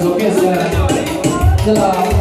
怎么变身这个